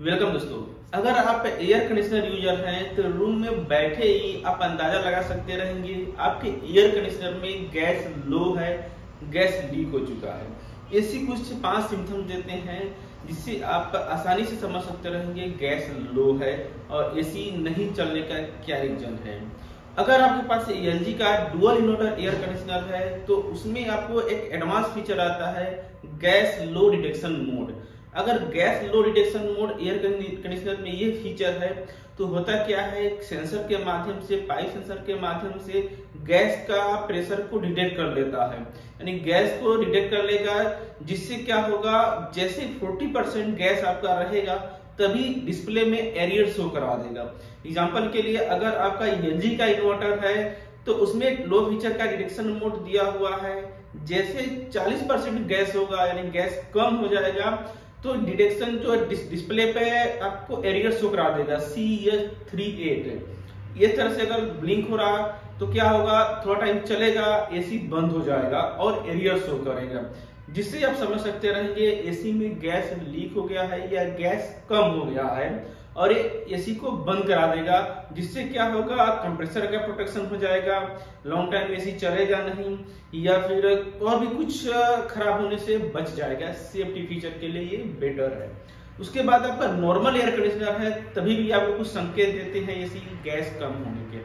Welcome दोस्तों, अगर आप एयर कंडीशनर यूज़र हैं तो रूम में बैठे ही आप अंदाज़ा लगा सकते रहेंगे, आपके एयर कंडीशनर में गैस लो है, गैस लीक हो चुका है। ऐसी कुछ पाँच सिम्टम देते हैं, जिससे आप आसानी से समझ सकते रहेंगे गैस लो है और एसी नहीं चलने का क्या रीजन है। अगर आपके पास एल का डुअल इन्वर्टर एयर कंडीशनर है तो उसमें आपको एक एडवांस फीचर आता है, गैस लो डिटेक्शन मोड अगर gas low detection mode, air conditioner में ये फीचर है तो होता क्या है सेंसर के माध्यम से, पाइप सेंसर के माध्यम से गैस का प्रेशर को डिटेक्ट कर लेता है। यानी गैस को डिटेक्ट कर लेगा, जिससे क्या होगा, जैसे 40 परसेंट गैस आपका रहेगा, तभी डिस्प्ले में एरियर शो करवा देगा। एग्ज़ाम्पल के लिए अगर आपका एल का इन्वर्टर है तो उसमें लो फीचर का डिटेक्शन मोड दिया हुआ है। जैसे 40 परसेंट गैस होगा, यानी गैस कम हो जाएगा तो डिटेक्शन जो डिस्प्ले पे आपको एरियर शो करा देगा सी एच थ्री एट इस तरह से अगर ब्लिंक हो रहा तो क्या होगा? थोड़ा टाइम चलेगा एसी बंद हो जाएगा और एरियर शो करेगा। जिससे आप समझ सकते रहेंगे एसी में गैस लीक हो गया है या गैस कम हो गया है और ये एसी को बंद करा देगा, जिससे क्या होगा कंप्रेसर का प्रोटेक्शन हो जाएगा लॉन्ग टाइम एसी चलेगा नहीं, या फिर और भी कुछ खराब होने से बच जाएगा। सेफ्टी फीचर के लिए ये बेटर है। उसके बाद आपका नॉर्मल एयर कंडीशनर है, तभी भी आपको कुछ संकेत देते हैं एसी गैस कम होने के।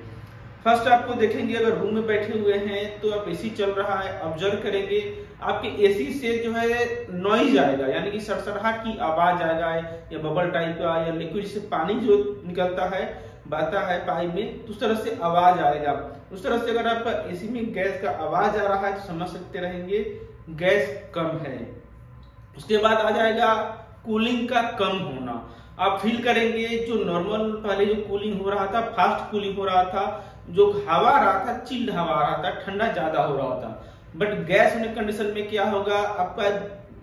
फ़र्स्ट आपको देखेंगे, अगर रूम में बैठे हुए हैं तो आप एसी चल रहा है ऑब्ज़र्व करेंगे, आपके एसी से जो है नॉइज़ आएगा, यानी कि सड़सड़ाहट की आवाज़ आएगा, या बबल टाइप का, या लिक्विड से पानी जो निकलता है, बहता है पाइप में, उस तरह से आवाज़ आएगा। उस तरह से अगर आपका एसी में गैस का आवाज़ आ रहा है तो समझ सकते रहेंगे, गैस कम है। उसके बाद आ जाएगा कूलिंग का कम होना। आप फील करेंगे जो नॉर्मल पहले जो कूलिंग हो रहा था फास्ट कूलिंग हो रहा था, जो हवा रहा था चिल्ड हवा रहा था, ठंडा ज़्यादा हो रहा था। बट गैस होने कंडीशन में क्या होगा? आपका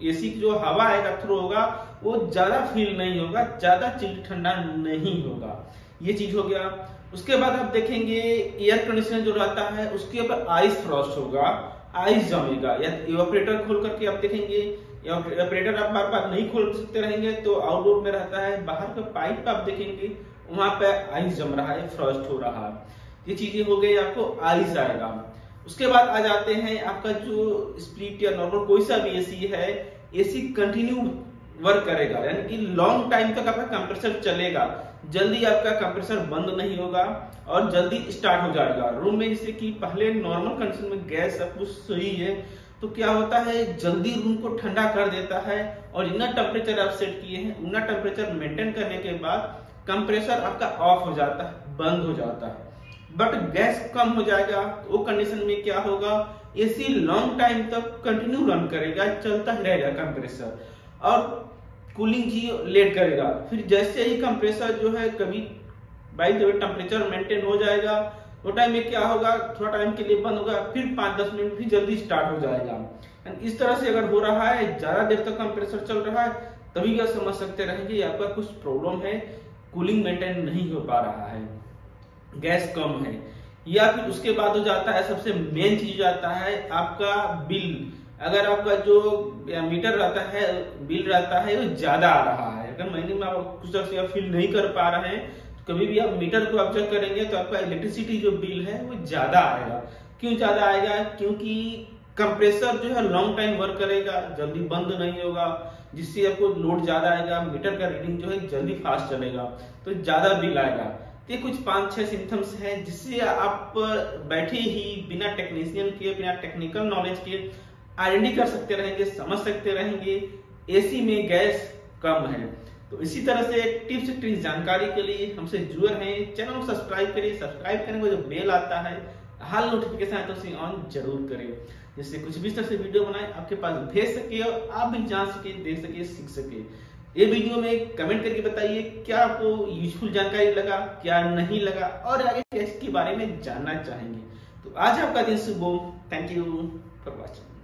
एसी की जो हवा आएगा थ्रो होगा, वो ज़्यादा फील नहीं होगा, ज़्यादा चिल्ड ठंडा नहीं होगा। ये चीज़ हो गया। उसके बाद आप देखेंगे एयर कंडीशनर जो रहता है, उसके ऊपर आइस फ्रॉस्ट होगा। आइस जमेगा। या इवेपरेटर खोल करके आप देखेंगे इवेपरेटर आप बार बार नहीं खोल सकते रहेंगे तो आउटडोर में रहता है, बाहर का पाइप आप देखेंगे, वहाँ पे आइस जम रहा है फ्रॉस्ट हो रहा है। ये चीज़ें हो गई आपको आइस आएगा। उसके बाद आ जाते हैं आपका जो स्प्लिट या नॉर्मल कोई सा भी एसी है एसी कंटिन्यू वर्क करेगा। यानी कि लॉन्ग टाइम तक आपका कंप्रेसर चलेगा। जल्दी आपका कंप्रेसर बंद नहीं होगा और जल्दी स्टार्ट हो जाएगा। रूम में जैसे कि पहले नॉर्मल कंडीशन में गैस सब कुछ सही है तो क्या होता है, जल्दी रूम को ठंडा कर देता है और जितना टेम्परेचर आप सेट किए हैं, उतना टेम्परेचर मेंटेन करने के बाद कंप्रेसर आपका ऑफ़ हो जाता है, बंद हो जाता है। बट गैस कम हो जाएगा तो वो कंडीशन में क्या होगा एसी लॉन्ग टाइम तक कंटिन्यू रन करेगा, चलता ही रहेगा कंप्रेसर और कूलिंग जी लेट करेगा। फिर जैसे ही कंप्रेसर जो है, कभी बाई टेम्परेचर मेंटेन हो जाएगा वो टाइम में क्या होगा? थोड़ा टाइम के लिए बंद होगा, फिर पाँच दस मिनट फिर जल्दी स्टार्ट हो जाएगा। इस तरह से अगर हो रहा है, ज़्यादा देर तक कंप्रेसर चल रहा है, तभी आप समझ सकते रहेंगे आपका कुछ प्रॉब्लम है कूलिंग मेंटेन नहीं हो पा रहा है गैस कम है। या फिर उसके बाद हो जाता है, सबसे मेन चीज़ जाता है आपका बिल। अगर आपका जो मीटर रहता है, बिल रहता है, वो ज़्यादा आ रहा है। अगर महीने में आप कुछ फील नहीं कर पा रहे हैं कभी भी आप मीटर को आप चेक करेंगे तो आपका इलेक्ट्रिसिटी जो बिल है वो ज़्यादा आएगा। क्यों ज़्यादा आएगा? क्योंकि कंप्रेसर जो है लॉन्ग टाइम वर्क करेगा, जल्दी बंद नहीं होगा, जिससे आपको लोड ज़्यादा आएगा, मीटर का रीडिंग जो है जल्दी फास्ट चलेगा तो ज़्यादा बिल आएगा। ये कुछ पाँच छह सिम्टम्स हैं जिससे आप बैठे ही बिना टेक्नीशियन के, बिना टेक्निकल नॉलेज के आइडेंटिटी कर सकते रहेंगे, समझ सकते रहेंगे। एसी में गैस कम है। तो इसी तरह से टिप्स ट्रिक्स जानकारी के लिए हमसे जुड़े हैं चैनल को सब्सक्राइब करिए सब्सक्राइब करने को जो बेल आता है, हाल नोटिफिकेशन है तो उसे ऑन ज़रूर करें। जिससे कुछ भी तरह से वीडियो बनाए, आपके पास भेज सके और आप भी जान सके, देख सके, सीख सके। ये वीडियो में कमेंट करके बताइए, क्या आपको यूजफुल जानकारी लगा, क्या नहीं लगा, और आगे टेस्ट के बारे में जानना चाहेंगे। तो आज आपका दिन शुभ हो। Thank you for watching